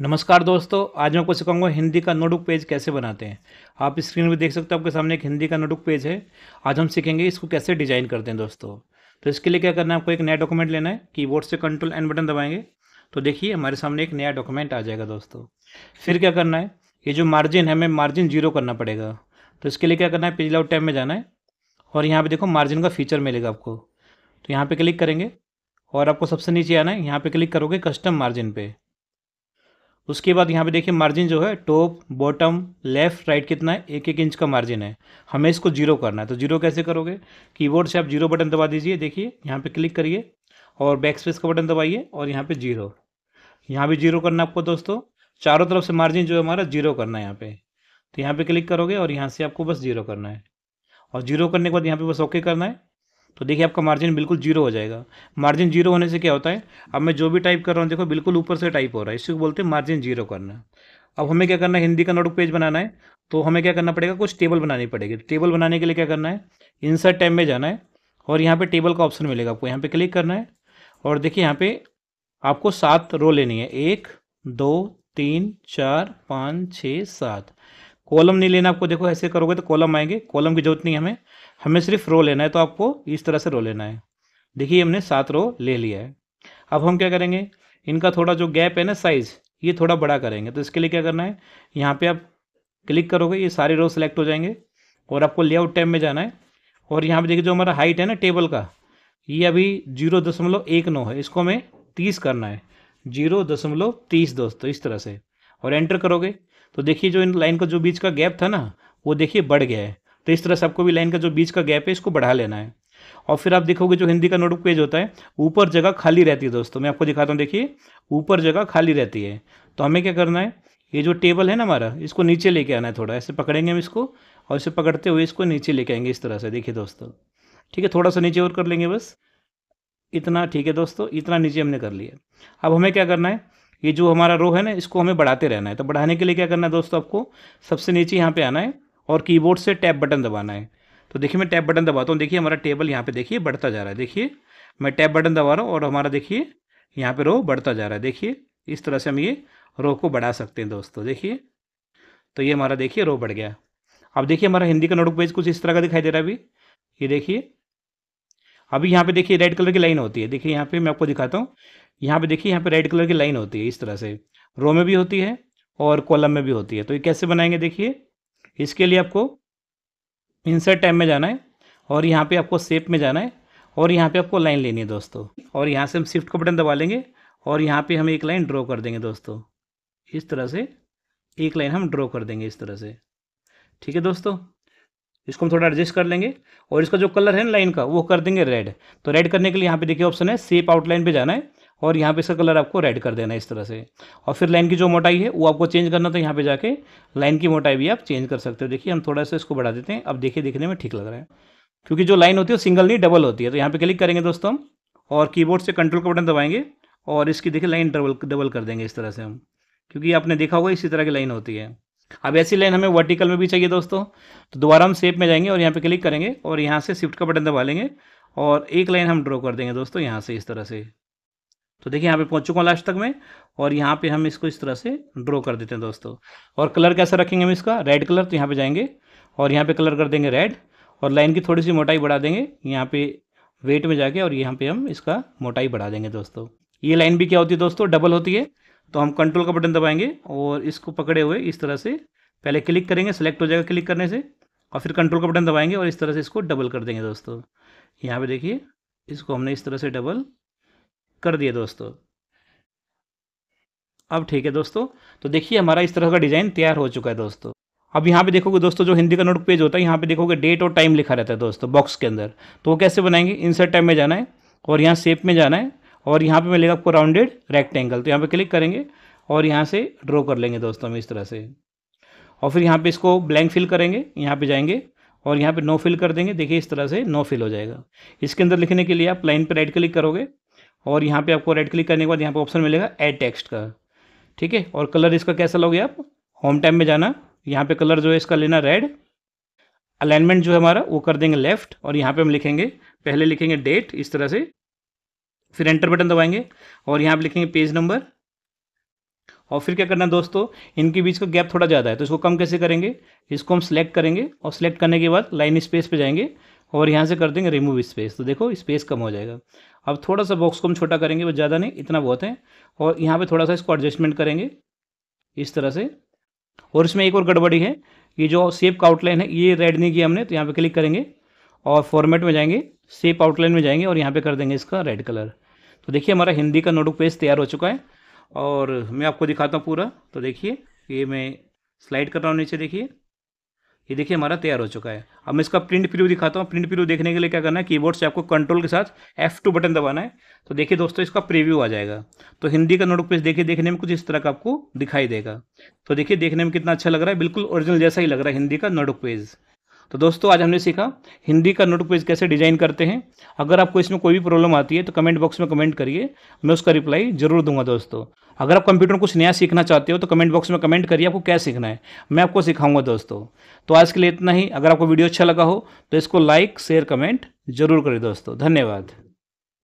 नमस्कार दोस्तों, आज मैं आपको सिखाऊँगा हिंदी का नोटबुक पेज कैसे बनाते हैं। आप स्क्रीन पर देख सकते हो, आपके सामने एक हिंदी का नोटबुक पेज है। आज हम सीखेंगे इसको कैसे डिज़ाइन करते हैं दोस्तों। तो इसके लिए क्या करना है, आपको एक नया डॉक्यूमेंट लेना है, कीबोर्ड से कंट्रोल एन बटन दबाएँगे। तो देखिए, हमारे सामने एक नया डॉक्यूमेंट आ जाएगा दोस्तों। फिर क्या करना है, ये जो मार्जिन है, हमें मार्जिन ज़ीरो करना पड़ेगा। तो इसके लिए क्या करना है, पेज लाउट टैब में जाना है। और यहाँ पर देखो, मार्जिन का फीचर मिलेगा आपको। तो यहाँ पर क्लिक करेंगे और आपको सबसे नीचे आना है। यहाँ पर क्लिक करोगे कस्टम मार्जिन पे। उसके बाद यहाँ पे देखिए मार्जिन जो है टॉप बॉटम लेफ़्ट राइट कितना है? एक एक इंच का मार्जिन है। हमें इसको ज़ीरो करना है। तो ज़ीरो कैसे करोगे? कीबोर्ड से आप ज़ीरो बटन दबा दीजिए। देखिए, यहाँ पे क्लिक करिए और बैक स्पेस का बटन दबाइए और यहाँ पे ज़ीरो यहाँ भी ज़ीरो करना आपको दोस्तों। चारों तरफ़ से मार्जिन जो है हमारा ज़ीरो करना है यहाँ पे। तो यहाँ पे क्लिक करोगे और यहाँ से आपको बस ज़ीरो करना है। और ज़ीरो करने के बाद यहाँ पे बस ओके करना है। तो देखिए आपका मार्जिन बिल्कुल ज़ीरो हो जाएगा। मार्जिन ज़ीरो होने से क्या होता है? अब मैं जो भी टाइप कर रहा हूँ, देखो बिल्कुल ऊपर से टाइप हो रहा है। इसी को बोलते हैं मार्जिन ज़ीरो करना। अब हमें क्या करना है? हिंदी का नोटबुक पेज बनाना है। तो हमें क्या करना पड़ेगा? कुछ टेबल बनानी पड़ेगी। टेबल बनाने के लिए क्या करना है? इंसर्ट टैब में जाना है और यहाँ पे टेबल का ऑप्शन मिलेगा आपको। यहाँ पे क्लिक करना है और देखिए यहाँ पे आपको सात रो लेनी है। एक, दो, तीन, चार, पाँच छः सात। कॉलम नहीं लेना आपको, देखो ऐसे करोगे तो कॉलम आएँगे। कॉलम की ज़रूरत नहीं हमें। हमें सिर्फ़ रो लेना है तो आपको इस तरह से रो लेना है। देखिए, हमने सात रो ले लिया है। अब हम क्या करेंगे? इनका थोड़ा जो गैप है ना, साइज़, ये थोड़ा बड़ा करेंगे। तो इसके लिए क्या करना है? यहाँ पे आप क्लिक करोगे, ये सारे रो सेलेक्ट हो जाएँगे और आपको लेआउट टैब में जाना है। और यहाँ पे देखिए, जो हमारा हाइट है ना, टेबल का, ये अभी ज़ीरो दशमलव एक नौ है। इसको हमें तीस करना है। ज़ीरो दशमलव तीस दोस्तों इस तरह से। और एंटर करोगे तो देखिए जो इन लाइन का जो बीच का गैप था ना, वो देखिए बढ़ गया है। तो इस तरह से आपको भी लाइन का जो बीच का गैप है, इसको बढ़ा लेना है। और फिर आप देखोगे जो हिंदी का नोटबुक पेज होता है, ऊपर जगह खाली रहती है दोस्तों, मैं आपको दिखाता हूँ, देखिए, ऊपर जगह खाली रहती है। तो हमें क्या करना है, ये जो टेबल है ना हमारा, इसको नीचे लेके आना है थोड़ा, ऐसे पकड़ेंगे हम इसको, और इसे पकड़ते हुए इसको नीचे लेके आएँगे इस तरह से, देखिए दोस्तों। ठीक है, थोड़ा सा नीचे और कर लेंगे बस। इतना, ठीक है दोस्तों, इतना नीचे हमने कर लिया। अब हमें क्या करना है ये जो हमारा रो है ना, इसको हमें बढ़ाते रहना है। तो बढ़ाने के लिए क्या करना है दोस्तों आपको? सबसे नीचे यहाँ पे आना है और कीबोर्ड से टैप बटन दबाना है। तो देखिए मैं टैप बटन दबाता हूँ। देखिए हमारा टेबल यहाँ पे देखिए बढ़ता जा रहा है। देखिए, मैं टैप बटन दबा रहा हूँ और हमारा देखिए यहाँ पे रो बढ़ता जा रहा है। देखिए, इस तरह से हम ये रो को बढ़ा सकते हैं दोस्तों। देखिए तो ये हमारा देखिए रो बढ़ गया। अब देखिए हमारा हिंदी का नोटबुक पेज कुछ इस तरह का दिखाई दे रहा है अभी। ये देखिए, अभी यहाँ पे देखिए रेड कलर की लाइन होती है। देखिए यहाँ पे मैं आपको दिखाता हूँ। यहाँ पे देखिए, यहाँ पे रेड कलर की लाइन होती है इस तरह से। रो में भी होती है और कॉलम में भी होती है। तो ये कैसे बनाएँगे देखिए? इसके लिए आपको इंसर्ट टाइम में जाना है और यहाँ पे आपको सेप में जाना है और यहाँ पे आपको लाइन लेनी है दोस्तों। और यहाँ से हम शिफ्ट का बटन दबा लेंगे और यहाँ पे हम एक लाइन ड्रॉ कर देंगे दोस्तों। इस तरह से एक लाइन हम ड्रॉ कर देंगे इस तरह से। ठीक है दोस्तों? इसको हम थोड़ा एडजस्ट कर लेंगे और इसका जो कलर है ना लाइन का, वो कर देंगे रेड तो रेड करने के लिए यहाँ पे देखिए ऑप्शन है सेप आउटलाइन पे जाना है। और यहाँ पे इसका कलर आपको रेड कर देना है इस तरह से। और फिर लाइन की जो मोटाई है, वो आपको चेंज करना तो यहाँ पे जाके लाइन की मोटाई भी आप चेंज कर सकते हो। देखिए, हम थोड़ा सा इसको बढ़ा देते हैं। अब देखिए, देखने में ठीक लग रहा है। क्योंकि जो लाइन होती है, वो सिंगल नहीं, डबल होती है। तो यहाँ पर क्लिक करेंगे दोस्तों हम, और कीबोर्ड से कंट्रोल का बटन दबाएँगे, और इसकी देखिए लाइन डबल डबल कर देंगे इस तरह से हम। क्योंकि आपने देखा होगा, इसी तरह की लाइन होती है। अब ऐसी लाइन हमें वर्टिकल में भी चाहिए दोस्तों। तो दोबारा हम सेप में जाएँगे और यहाँ पे क्लिक करेंगे, और यहाँ से शिफ्ट का बटन दबा लेंगे, और एक लाइन हम ड्रॉ कर देंगे दोस्तों, यहाँ से इस तरह से। तो देखिए, यहाँ पे पहुँच चुका हूँ लास्ट तक में, और यहाँ पे हम इसको इस तरह से ड्रॉ कर देते हैं दोस्तों। और कलर कैसा रखेंगे हम इसका? रेड कलर तो यहाँ पे जाएँगे, और यहाँ पे कलर कर देंगे रेड और लाइन की थोड़ी सी मोटाई बढ़ा देंगे, यहाँ पे वेट में जाके, और यहाँ पे हम इसका मोटाई बढ़ा देंगे दोस्तों। ये लाइन भी क्या होती है दोस्तों? डबल होती है तो हम कंट्रोल का बटन दबाएँगे, और इसको पकड़े हुए इस तरह से पहले क्लिक करेंगे सेलेक्ट हो जाएगा क्लिक करने से, और फिर कंट्रोल का बटन दबाएँगे, और इस तरह से इसको डबल कर देंगे दोस्तों। यहाँ पे देखिए, इसको हमने इस तरह से डबल कर दिए दोस्तों। अब ठीक है दोस्तों तो देखिए हमारा इस तरह का डिज़ाइन तैयार हो चुका है दोस्तों। अब यहाँ पे देखोगे दोस्तों, जो हिंदी का नोट पेज होता है, यहाँ पे देखोगे डेट और टाइम लिखा रहता है दोस्तों, बॉक्स के अंदर। तो वो कैसे बनाएँगे? इंसर्ट टाइम में जाना है और यहाँ सेप में जाना है और यहाँ पे मिलेगा आपको राउंडेड रेक्टेंगल तो यहाँ पे क्लिक करेंगे और यहाँ से ड्रॉ कर लेंगे दोस्तों हम इस तरह से। और फिर यहाँ पे इसको ब्लैंक फिल करेंगे, यहाँ पे जाएँगे और यहाँ पे नो फिल कर देंगे। देखिए इस तरह से नो फिल हो जाएगा। इसके अंदर लिखने के लिए आप लाइन पर राइट क्लिक करोगे और यहाँ पे आपको राइट क्लिक करने के बाद यहाँ पे ऑप्शन मिलेगा एड टेक्स्ट का। ठीक है? और कलर इसका कैसा लोगे आप? होम टाइम में जाना, यहाँ पे कलर जो है इसका लेना रेड अलाइनमेंट जो है हमारा, वो कर देंगे लेफ़्ट और यहाँ पे हम लिखेंगे, पहले लिखेंगे डेट इस तरह से। फिर एंटर बटन दबाएँगे और यहाँ पे लिखेंगे पेज नंबर और फिर क्या करना है दोस्तों, इनके बीच का गैप थोड़ा ज़्यादा है तो इसको कम कैसे करेंगे? इसको हम सिलेक्ट करेंगे और सिलेक्ट करने के बाद लाइन स्पेस पे जाएँगे। और यहाँ से कर देंगे रिमूव स्पेस तो देखो स्पेस कम हो जाएगा। अब थोड़ा सा बॉक्स को हम छोटा करेंगे बस ज़्यादा नहीं, इतना बहुत है। और यहाँ पे थोड़ा सा इसको एडजस्टमेंट करेंगे, इस तरह से। और इसमें एक और गड़बड़ी है, ये जो सेप का आउटलाइन है, ये रेड नहीं किया हमने तो यहाँ पर क्लिक करेंगे और फॉर्मेट में जाएँगे सेप आउटलाइन में जाएँगे और यहाँ पर कर देंगे इसका रेड कलर तो देखिए, हमारा हिंदी का नोटबुक पेज तैयार हो चुका है। और मैं आपको दिखाता हूँ पूरा। तो देखिए, ये मैं स्लाइड कर रहा हूँ नीचे, देखिए। ये देखिए हमारा तैयार हो चुका है। अब मैं इसका प्रिंट प्रीव्यू दिखाता हूँ। प्रिंट प्रीव्यू देखने के लिए क्या करना है? कीबोर्ड से आपको कंट्रोल के साथ एफ़ टू बटन दबाना है। तो देखिए दोस्तों, इसका प्रिव्यू आ जाएगा। तो हिंदी का नोटबुक पेज देखिए, देखने में कुछ इस तरह का आपको दिखाई देगा। तो देखिए, देखने में कितना अच्छा लग रहा है। बिल्कुल ओरिजिनल जैसा ही लग रहा है हिंदी का नोटबुक पेज तो दोस्तों, आज हमने सीखा हिंदी का नोट पेज कैसे डिज़ाइन करते हैं। अगर आपको इसमें कोई भी प्रॉब्लम आती है तो कमेंट बॉक्स में कमेंट करिए, मैं उसका रिप्लाई ज़रूर दूँगा दोस्तों। अगर आप कंप्यूटर में कुछ नया सीखना चाहते हो तो कमेंट बॉक्स में कमेंट करिए, आपको क्या सीखना है, मैं आपको सिखाऊँगा दोस्तों। तो आज के लिए इतना ही। अगर आपको वीडियो अच्छा लगा हो तो इसको लाइक, शेयर, कमेंट ज़रूर करें दोस्तों। धन्यवाद।